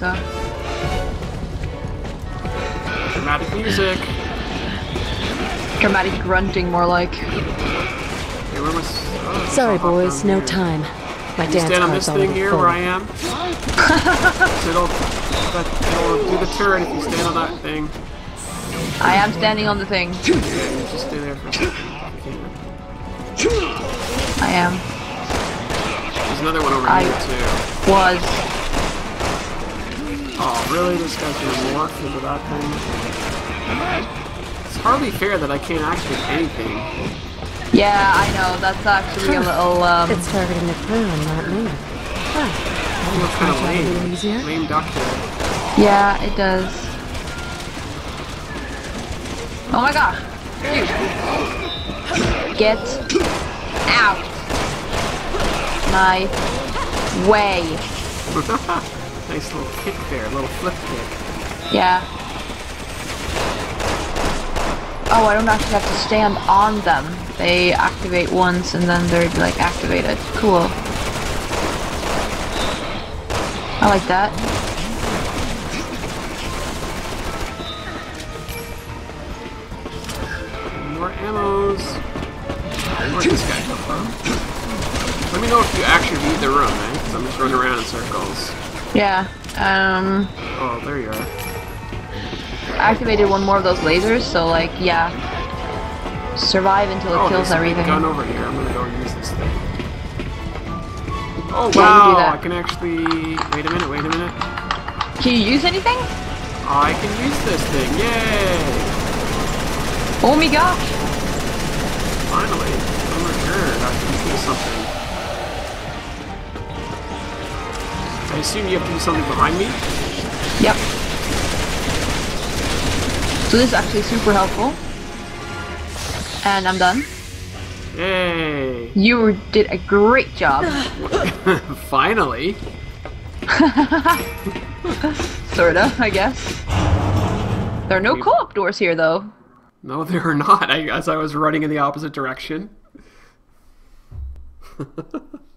so. Dramatic music. Dramatic grunting, more like. Hey, where was? Oh, Sorry, I'll hop boys, down no here. time. My Can you dance stand on this thing here full. where I am? so it'll, that, it'll do the turn if you stand on that thing. I am standing on the thing. Yeah, you just stay there for a second. I am. There's another one over I- here too. Was. Oh, really? This guy's gonna morph into that thing? It's hardly fair that I can't activate anything. Yeah, I know. That's actually a little. Um, It's targeting the crew and not me. Huh. It looks kind of Try to do it lame. easier? Lame duck there. yeah, it does. Oh my gosh! Dude. Get out my way. nice little kick there, little flip kick. Yeah. Oh, I don't actually have to stand on them. They activate once and then they're like activated. Cool. I like that. More ammos. Where'd this guy come from? Let me know if you actually read the room, eh? 'Cause I'm just running around in circles. Yeah. Um, Oh, there you are. I activated one more of those lasers, so like, yeah. Survive until it Oh, kills there's a big everything. gun over here. I'm gonna go use this thing. Oh Yeah, wow! that. I can actually. Wait a minute. Wait a minute. Can you use anything? I can use this thing. Yay! Oh my gosh! Finally, I'm returned. I can do something. Assume you have to do something behind me. Yep. So this is actually super helpful. And I'm done. Yay! You did a great job. Finally. Sorta, I guess. There are no co-op doors here, though. No, there are not. I, as I was running in the opposite direction.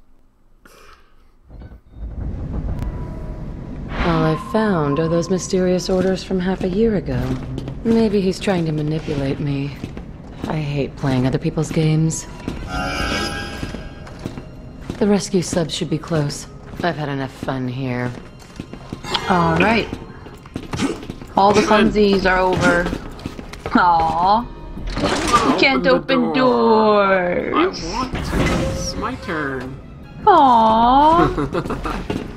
All I found are those mysterious orders from half a year ago. Maybe he's trying to manipulate me. I hate playing other people's games. The rescue subs should be close. I've had enough fun here. All right. All the funsies are over. Aww. You can't the open door. I doors. want to. It's my turn. Aww.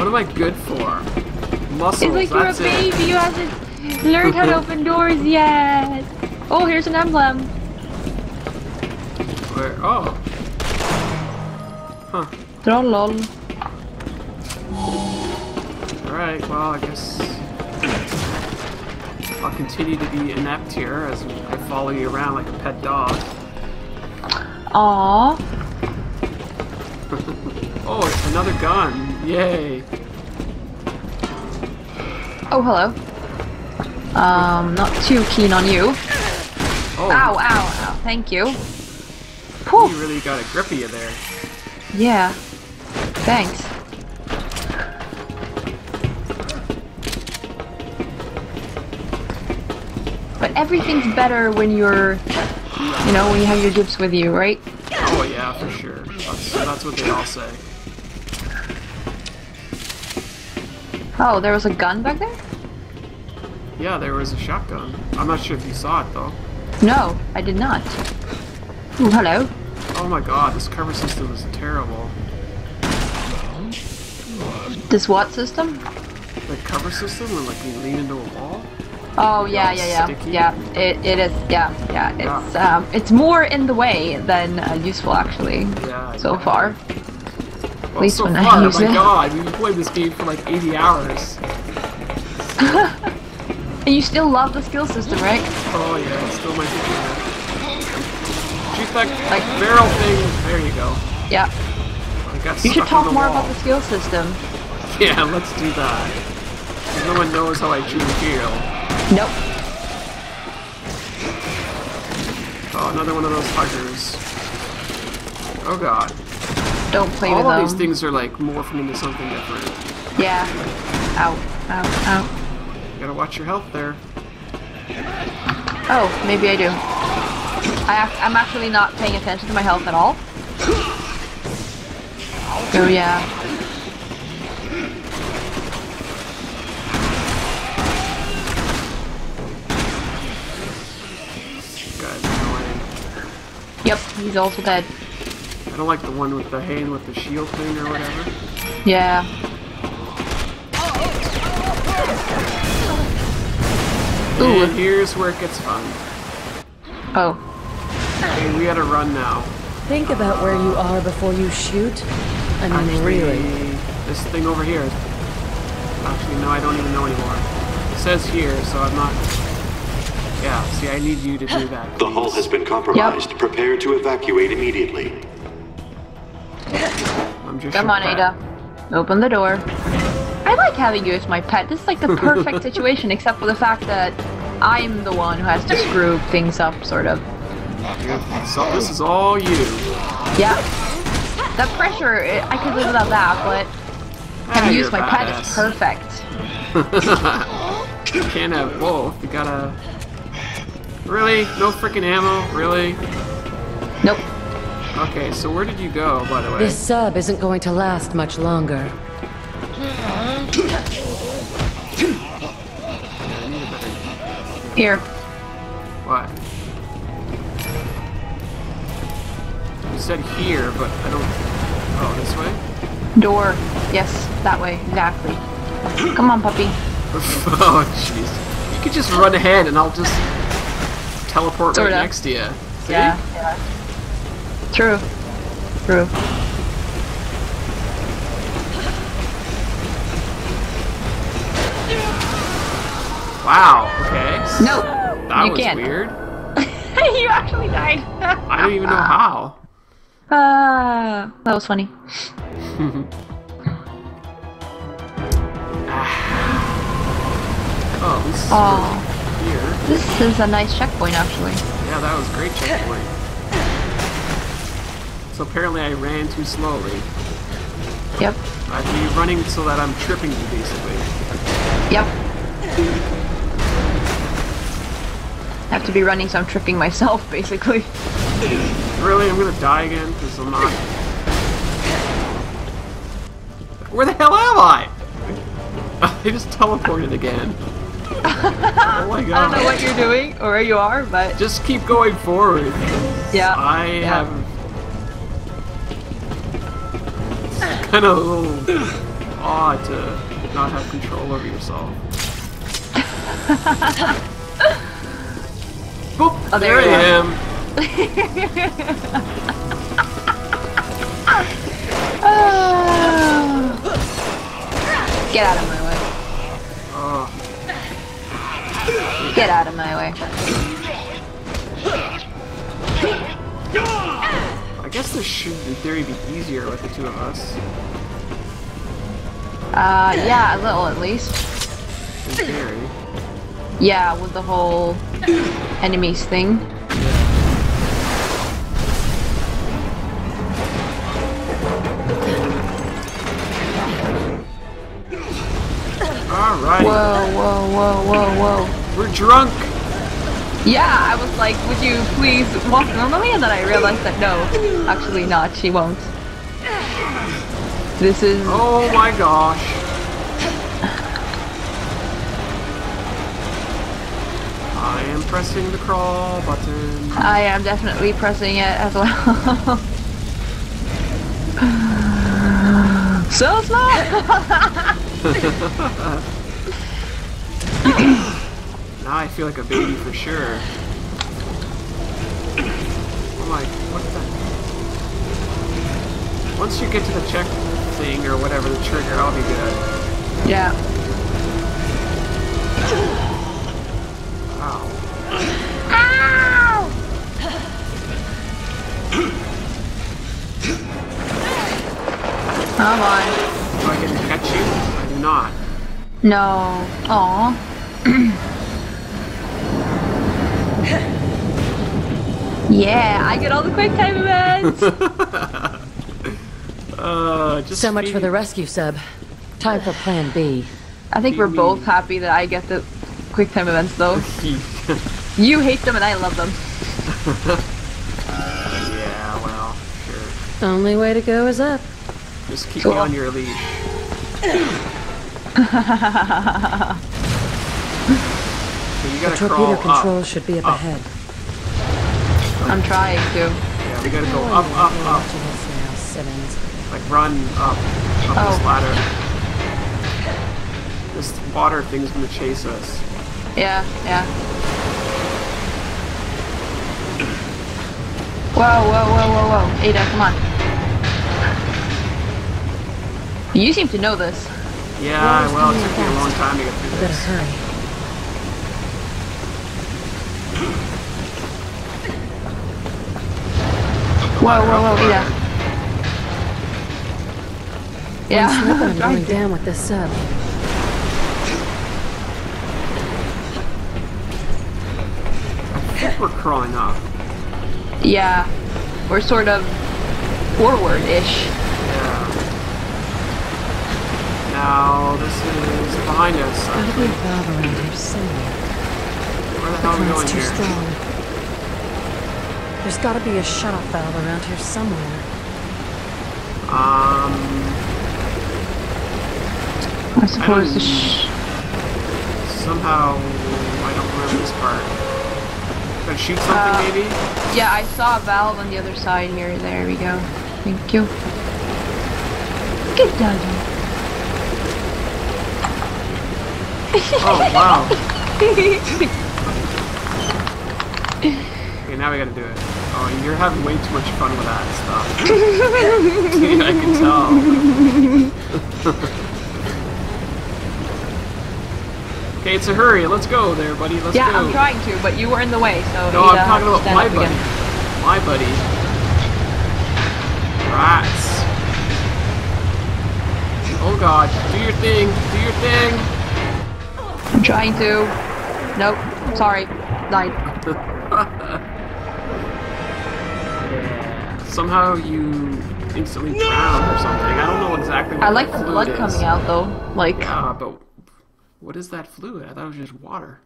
What am I good for? Muscles. It's like you're a that's it. baby who hasn't learned how to open doors yet. Oh, here's an emblem. Where? Oh. Huh. Trollol. Alright, well, I guess I'll continue to be inept here as I follow you around like a pet dog. Aww. Oh, it's another gun! Yay! Oh, hello. Um, not too keen on you. Oh, Ow, ow, ow. Thank you. you really got a grip of you there. Yeah. Thanks. But everything's better when you're, you know, when you have your gifts with you, right? Oh yeah, for sure. That's, that's what they all say. Oh, there was a gun back there? Yeah, there was a shotgun. I'm not sure if you saw it though. No, I did not. Ooh, hello. Oh my god, this cover system is terrible. This what system? The cover system when like you lean into a wall? Oh yeah, yeah, yeah, yeah. It, it is, yeah, yeah. It's um, it's more in the way than uh, useful actually. Yeah. So yeah. far. Well, least so when I use my it. god, we've playing this game for like 80 hours. And you still love the skill system, right? Oh yeah, it's still my favorite. Shoot that Like- barrel thing. There you go. Yeah. I You should talk more wall. about the skill system. Yeah, let's do that. No one knows how I chew heal. Nope. Oh, another one of those huggers. Oh god. Don't play All with them. these things are like morphing into something different. Yeah. Ow. Ow. Ow. You gotta watch your health there. Oh, maybe I do. I ac- I'm actually not paying attention to my health at all. Oh yeah. Yep, he's also dead. I don't like the one with the hand with the shield thing or whatever. Yeah. Ooh. And here's where it gets fun. Oh. Okay, we gotta run now. Think about where you are before you shoot. I mean, Actually, really. this thing over here. Actually, no, I don't even know anymore. It says here, so I'm not. Yeah, see, I need you to do that. The hull has been compromised. Prepare to evacuate immediately. I'm just Come on, pet. Ada. Open the door. I like having you as my pet. This is like the perfect situation, except for the fact that I'm the one who has to screw things up, sort of. So this is all you. Yeah. That pressure, I could live without that, but having you as my pet is perfect. You can't have both. You gotta. Really? No freaking ammo? Really? Nope. Okay, so where did you go, by the way? This sub isn't going to last much longer. Here. What? You said here, but I don't. Oh, this way? Door. Yes, that way. Exactly. Come on, puppy. oh, jeez. You could just run ahead and I'll just teleport Sorta. right next to you. See? Yeah. yeah. True. True. Wow, okay. Nope. That you was can't. weird. you actually died. I don't even know how. Ah, that was funny. Oh, this is Oh, here. this is a nice checkpoint, actually. Yeah, that was a great checkpoint. So apparently I ran too slowly. Yep. I have to be running so that I'm tripping you, basically. Yep. I have to be running, so I'm tripping myself, basically. Really? I'm gonna die again? Because I'm not... Where the hell am I? I just teleported again. oh my god. I don't know what you're doing or where you are, but Just keep going forward. yeah. I yeah. have... kind of a little odd to not have control over yourself. Oh, Boop! Oh, there there I are. am. Get out of my way. Oh, Get out of my way. I guess this should, in theory, be easier with the two of us. Uh, yeah, a little at least. In theory. Yeah, with the whole enemies thing. Alright, Whoa, whoa, whoa, whoa, whoa. we're drunk! Yeah, I was like, would you please walk normally? And then I realized that no, actually not, she won't. This is... Oh my gosh. I am pressing the crawl button. I am definitely pressing it as well. so slow! Now I feel like a baby for sure. Oh my, what the? Once you get to the check thing or whatever, the trigger, I'll be good. yeah. Ow. Come on. Do I get to catch you? I do not. No. Aw. yeah, I get all the quick time events. Uh, just So much for the rescue sub. Time for plan B. I think we're You both happy that I get the quick time events though. You hate them and I love them. yeah, well, sure. Only way to go is up. Just keep Cool. me on your leash. so you gotta Torpedo crawl control up. should be up up. ahead. I'm trying to. Yeah, we gotta go up, up, up. Watching this now, Simmons. Like run up, up Oh. this ladder. This water thing's gonna chase us. Yeah, yeah. Whoa, whoa, whoa, whoa, whoa. Ada, come on. You seem to know this. Yeah, well, it coming took me a long time to get through Better hurry. Whoa, whoa, whoa, Ada. Yeah, One I'm I'm going down with this sub. We're crawling up. Yeah, we're sort of forward-ish. Yeah. Now, this is behind us. Gotta be a valve around here somewhere. Where the hell are we going too here? strong. There's gotta be a shut-off valve around here somewhere. Um, I suppose the sh- somehow, I don't remember this part. Gotta shoot something, Uh, maybe? Yeah, I saw a valve on the other side here. There we go. Thank you. Good doggy. Oh, wow. Okay, now we gotta do it. Oh, you're having way too much fun with that stuff. yeah, I can tell. okay, it's a hurry. Let's go there, buddy. Let's yeah, go. I'm trying to, but you were in the way, so No, I'm talking about my buddy. again. My buddy. Rats. Oh god, do your thing, do your thing. I'm trying to. Nope. Sorry. Died. Somehow you instantly drown or something. I don't know exactly what I like the blood is. coming out though. Like, Yeah, but what is that fluid? I thought it was just water.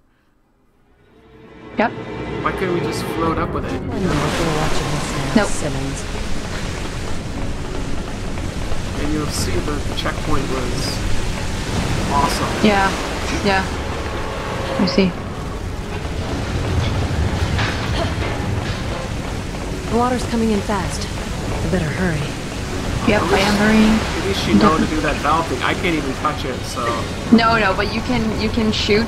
yep. Why couldn't we just float up with it? I know if watching this now, Nope. Simmons. And you'll see the checkpoint was awesome. Yeah. Yeah. Let me see. The water's coming in fast. I better hurry. Yep, I am hurrying. At least you know to do that valve thing. I can't even touch it, so No, no, but you can you can shoot.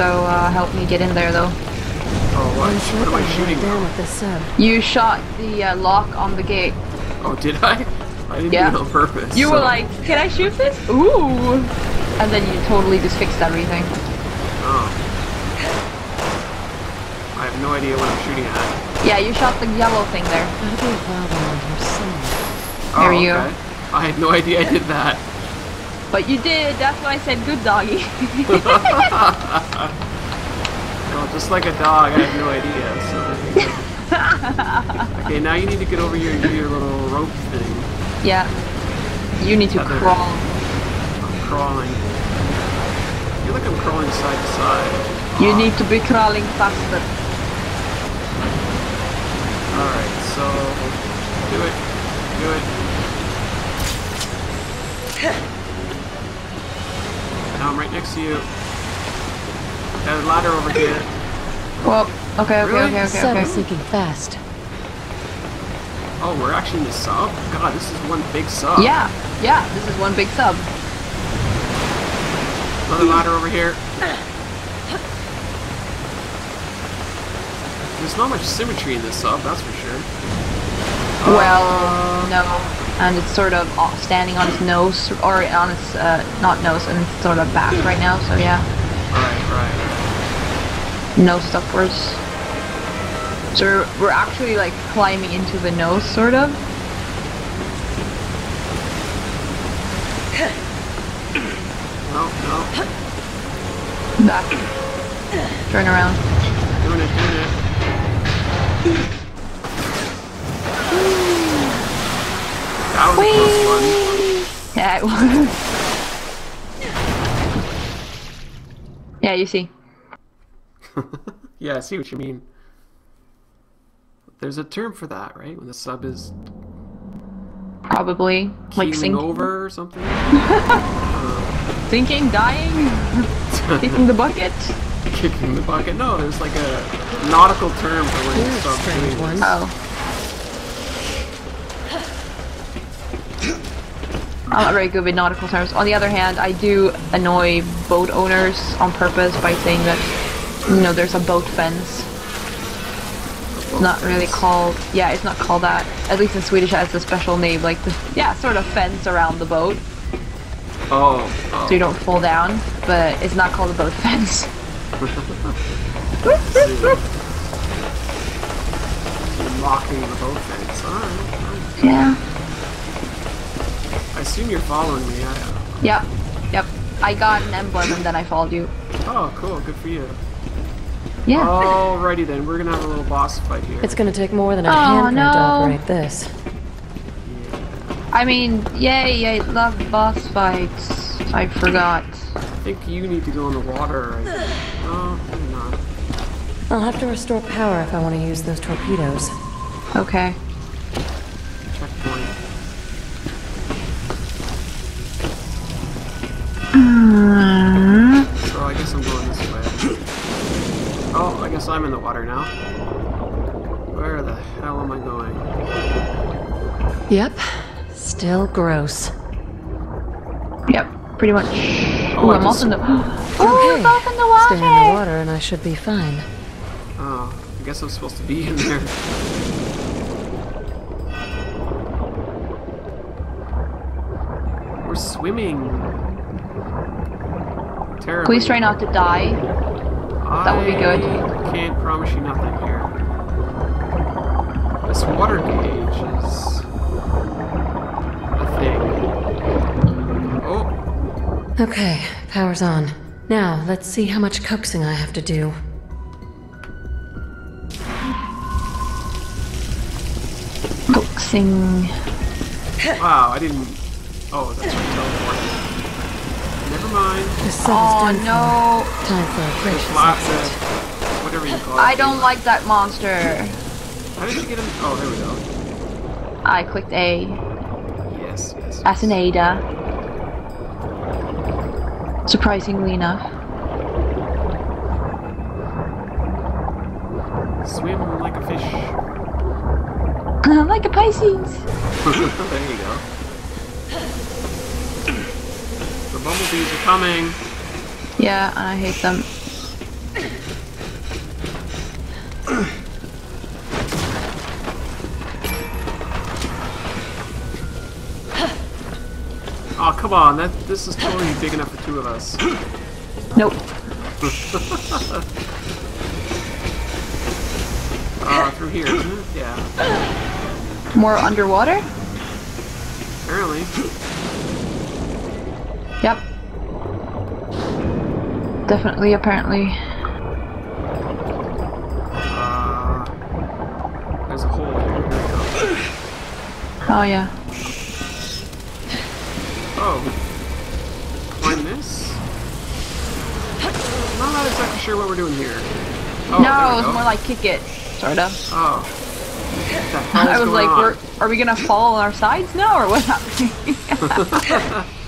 So uh, help me get in there though. oh what? What am I shooting? going down now? with this sub. You shot the uh, lock on the gate. Oh, did I? I didn't Yeah. do it on purpose. You so- were like, "Can I shoot this?" Ooh. And then you totally just fixed everything. Oh. I have no idea what I'm shooting at. Yeah, you shot the yellow thing there. Gotta be a valve around here somewhere. Oh, There you okay. I had no idea I did that. But you did. That's why I said good doggy. No, just like a dog, I have no idea. So. okay, now you need to get over your your little rope thing. yeah. You need to crawl. I'm crawling. I feel like I'm crawling side to side. You need to be crawling faster. Alright, so do it. Do it. Now I'm right next to you. Got a ladder over here. Well, okay, okay, Really? okay, The okay, sub is okay. sinking fast. Oh, we're actually in the sub? God, this is one big sub. Yeah, yeah. This is one big sub. Another ladder over here. There's not much symmetry in this sub, that's for sure. Well, no. And it's sort of standing on its nose, or on its, uh, not nose, and it's sort of back right now, so yeah. Right, right. Nose upwards. So we're, we're actually like climbing into the nose, sort of. No, no. Back. Turn around. Doing it, doing it. That was a close one. Yeah, it was. yeah, you see. Yeah, I see what you mean. There's a term for that, right? When the sub is Probably. Like sinking over or something. Uh, sinking, dying, kicking the bucket. Kicking the bucket. No, there's like a nautical term for when You're you stop doing this. Oh. I'm not very good with nautical terms. On the other hand, I do annoy boat owners on purpose by saying that, you know, there's a boat fence. It's not really called, yeah, it's not called that. At least in Swedish it has a special name, like the, yeah, sort of fence around the boat, Oh, oh. so you don't fall down, but it's not called a boat fence. Mocking the boat fence. Alright, alright. Yeah. I assume you're following me. I, Yep. Yep. I got an emblem and then I followed you. oh, cool. Good for you. Yeah. Alrighty then, we're gonna have a little boss fight here. It's gonna take more than a Oh, handprint no. to operate this. Yeah. I mean, yay, I love boss fights. I forgot. I think you need to go in the water. I think. No, maybe not. I'll have to restore power if I want to use those torpedoes. Okay. Mm-hmm. So I guess I'm going this way. Oh, I guess I'm in the water now. Where the hell am I going? Yep. Still gross. Yep, pretty much. Oh, Ooh, I I'm just- also in the. Okay. Oh, it's off in the water. Stay in the water and I should be fine. Oh, I guess I'm supposed to be in there. Swimming. Terrible. Please try not to die. that would be good. I can't promise you nothing here. This water gauge is a thing. Oh, Okay, power's on. Now, let's see how much coaxing I have to do. Coaxing. wow! I didn't. Oh, that's right. Teleporting. Mind. The sun's Oh done no. for. Time for a gracious Lots whatever you call it. I don't like that monster. How did you get him? Oh, there we go. I clicked A Yes, yes. as in Ada. Surprisingly enough. Swim like a fish. like a Pisces. there you go. The bumblebees are coming. Yeah, and I hate them. Oh, come on. That this is totally big enough for two of us. Nope. Uh, through here, isn't it? Yeah. More underwater? Apparently. Definitely, apparently. Uh, there's a hole here. Here we go. Oh yeah. Oh. Climb this? I'm not exactly sure what we're doing here. Oh, no, it was more like kick it. Oh. What the hell's I was like, on? we're, are we gonna fall on our sides now, or what's happening?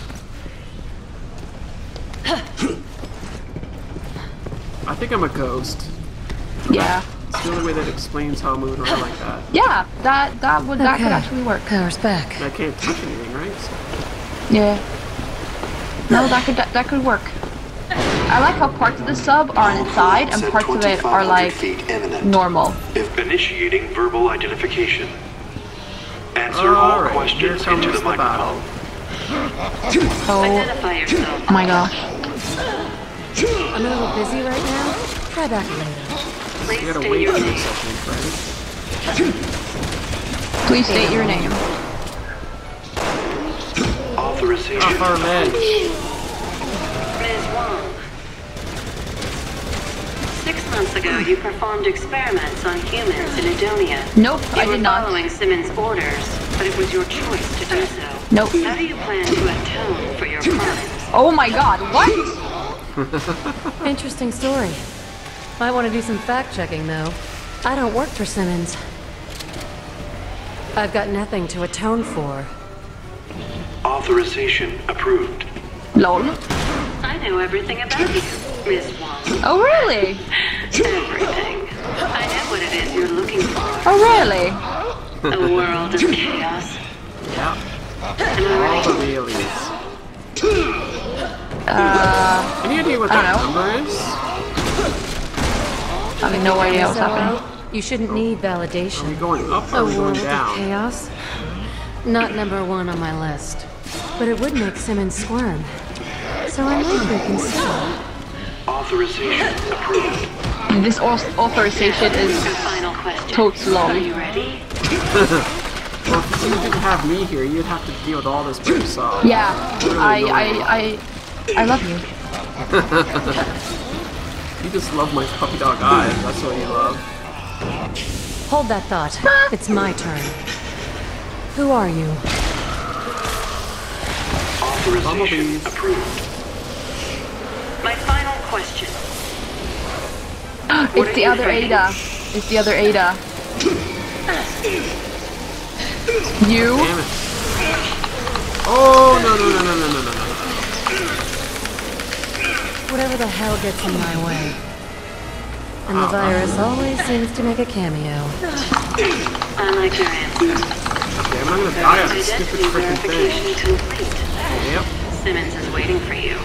I think I'm a ghost. yeah. It's the only way that explains how I'm moving around like that. Yeah, that that would that could actually work. Power's back. And I can't touch anything, right? So- Yeah. No, that could that, that could work. I like how parts of the sub are on its side and parts of it are like feet normal. If initiating verbal identification. Answer All all right, questions into the the battle. microphone. Oh Identify yourself. my gosh. I'm a little busy right now. Try back later. Please You state your name. this, I think, right? Please state your name. Authorization. Off our ledge. Ms. Wong. Six months ago, you performed experiments on humans in Edonia. Nope, You I were did not. following Simmons' orders. but it was your choice to do so. Nope. How do you plan to atone for your crimes? Oh my god, what? Interesting story. I might want to do some fact checking, though. I don't work for Simmons. I've got nothing to atone for. Authorization approved. Lol. I know everything about you, Miss Wong. Oh really? Everything. I know what it is you're looking for. Oh really? A world of chaos. Yeah. Am I All right? the wheelies. Uh, Any idea what I that number is? I have no idea what's happening. You shouldn't need validation. Are we validation. going up or A are we going world of down? chaos? Not number one on my list. But it would make Simmons squirm. So I might reconsider. Authorization approved. This authorization Your is final question. totes Are you ready? Well, if you didn't have me here, you'd have to deal with all this by yourself. Yeah, Really I. I, I, I love you. You just love my puppy dog eyes. That's what you love. Hold that thought. It's my turn. Who are you? Authorization Bumblebees. approved. My final question. It's the other Ada. It's the other Ada. You? Damn it. Oh, no, no, no, no, no, no, no, no. Whatever the hell gets in my way. And the virus always seems to make a cameo. I like your answer. Damn I'm gonna die on this stupid freaking thing. complete. Yep. Simmons is waiting for you.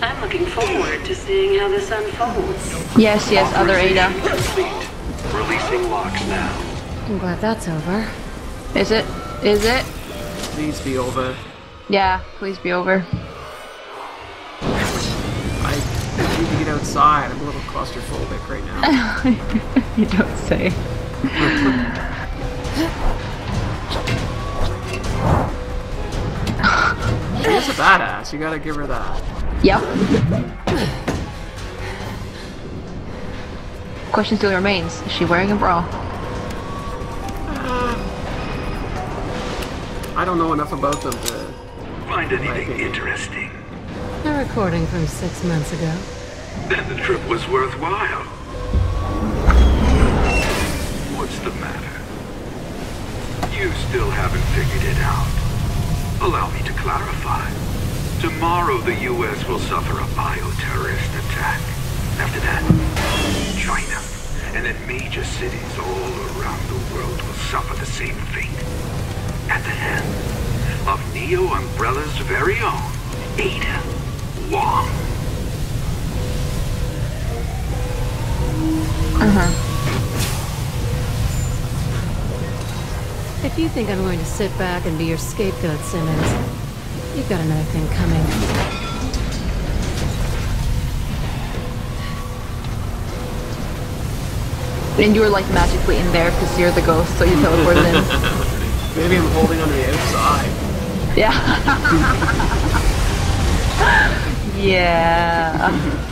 I'm looking forward to seeing how this unfolds. Yes, yes, other Ada. Complete. Releasing locks now. I'm glad that's over. Is it? Is it? Please be over. Yeah, please be over. Outside. I'm a little claustrophobic right now. You don't say. She is a badass. You gotta give her that. Yep. Question still remains. Is she wearing a bra? Uh, I don't know enough about them to. Find anything opinion. interesting? A recording from six months ago. Then the trip was worthwhile. What's the matter? You still haven't figured it out. Allow me to clarify. Tomorrow the U.S. will suffer a bioterrorist attack. After that, China, and then major cities all around the world will suffer the same fate. At the hand of Neo Umbrella's very own Ada Wong. Uh-huh. If you think I'm going to sit back and be your scapegoat, Simmons, you've got another thing coming. And you were like magically in there because you're the ghost, so you teleported in. Maybe I'm holding on the outside. Yeah. yeah.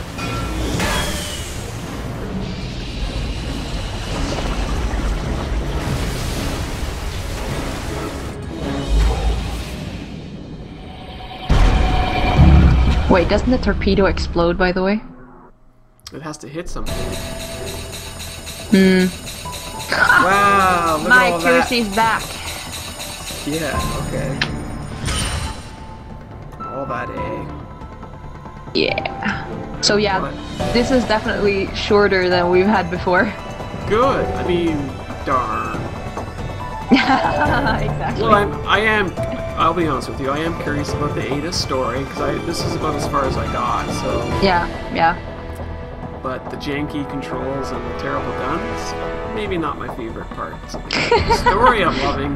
Wait, doesn't the torpedo explode, by the way? It has to hit something. Hmm. Wow, look My at all accuracy's back. Yeah, okay. All that A. Yeah. So yeah, this is definitely shorter than we've had before. Good. I mean, darn. Yeah, exactly. Well, I'm, I am. I'll be honest with you. I am curious about the Ada story because this is about as far as I got. So, Yeah, yeah. but the janky controls and the terrible guns, maybe not my favorite parts. the story I'm loving.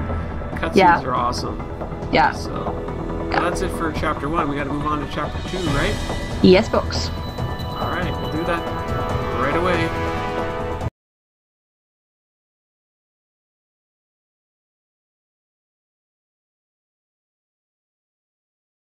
Cutscenes Yeah. are awesome. Yeah. So that's it for chapter one. We got to move on to chapter two, right? Yes, books. All right, we'll do that right away.